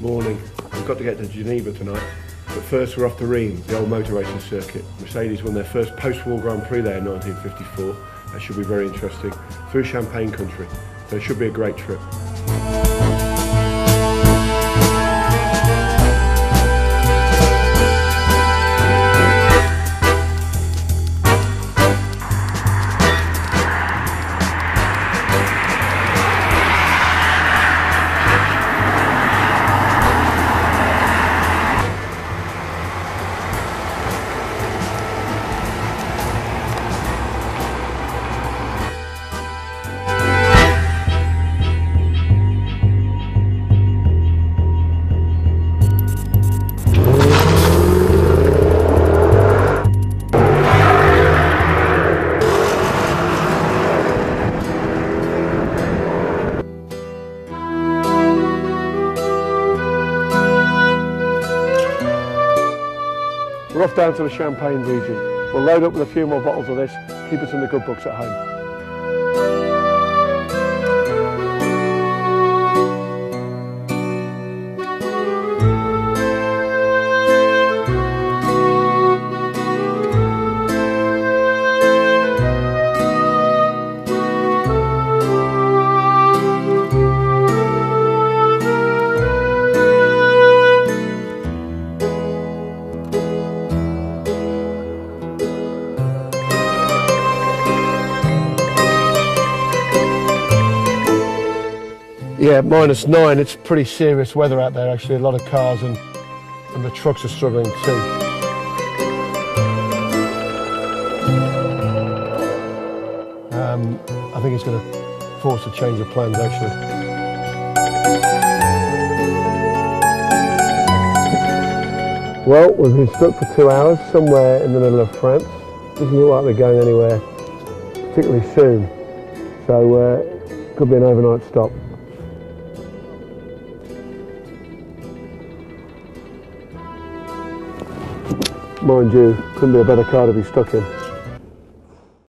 morning. We've got to get to Geneva tonight. But first we're off to Reims, the old motor racing circuit. Mercedes won their first post-war Grand Prix there in 1954. That should be very interesting. Through Champagne country. So it should be a great trip. We're off down to the Champagne region. We'll load up with a few more bottles of this, keep us in the good books at home. Yeah, minus nine. It's pretty serious weather out there actually. A lot of cars and, and the trucks are struggling too. Um, I think it's going to force a change of plans actually. Well, we've been stuck for two hours somewhere in the middle of France. Doesn't look like we're going anywhere particularly soon. So uh, could be an overnight stop. Mind you, couldn't be a better car to be stuck in.